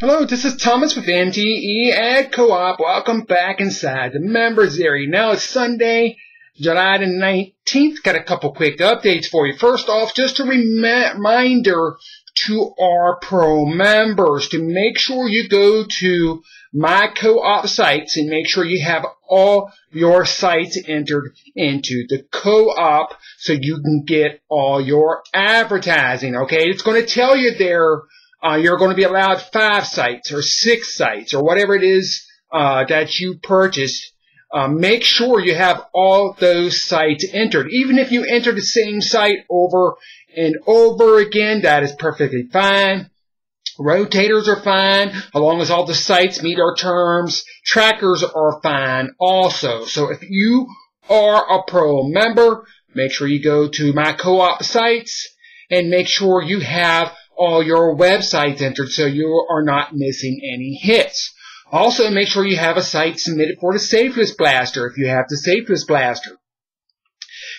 Hello, this is Thomas with MTE Ad Co-op. Welcome back inside the members area. Now it's Sunday, July the 19th. Got a couple quick updates for you. First off, just a reminder to our pro members to make sure you go to my co-op sites and make sure you have all your sites entered into the co-op so you can get all your advertising. Okay, it's going to tell you there uh, you're going to be allowed five sites or six sites or whatever it is uh, that you purchased. Uh, make sure you have all those sites entered. Even if you enter the same site over and over again, that is perfectly fine. Rotators are fine, as long as all the sites meet our terms. Trackers are fine also. So if you are a pro member, make sure you go to my co-op sites and make sure you have all your websites entered so you are not missing any hits. Also, make sure you have a site submitted for the Safest Blaster if you have the Safest Blaster.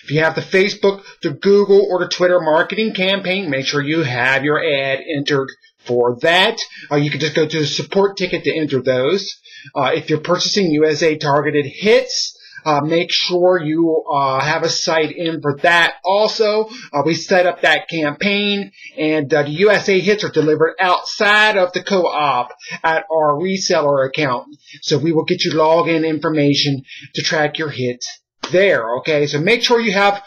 If you have the Facebook, the Google, or the Twitter marketing campaign, make sure you have your ad entered for that. Uh, you can just go to the support ticket to enter those. Uh, if you're purchasing USA targeted hits, uh, make sure you uh, have a site in for that also. Uh, we set up that campaign and uh, the USA hits are delivered outside of the co-op at our reseller account. So we will get you login information to track your hits there. Okay, so make sure you have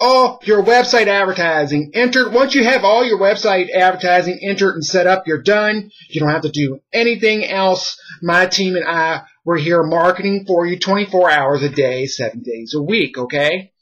all your website advertising entered. Once you have all your website advertising entered and set up, you're done. You don't have to do anything else. My team and I we're here marketing for you 24 hours a day, seven days a week, okay?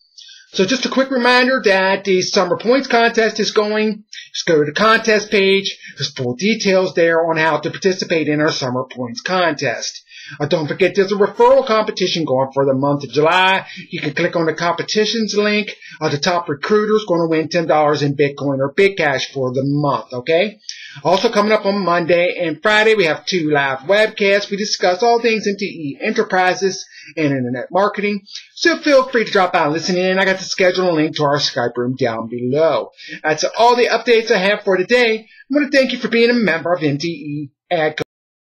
So just a quick reminder that the Summer Points Contest is going. Just go to the contest page. There's full details there on how to participate in our Summer Points Contest. Uh, don't forget there's a referral competition going for the month of July. You can click on the competitions link. Uh, the top recruiter is going to win $10 in Bitcoin or Big Cash for the month, okay? Also coming up on Monday and Friday, we have two live webcasts. We discuss all things MTE enterprises and internet marketing. So feel free to drop by and listen in. I got the schedule and link to our Skype room down below. That's all the updates I have for today. I want to thank you for being a member of MTE Ad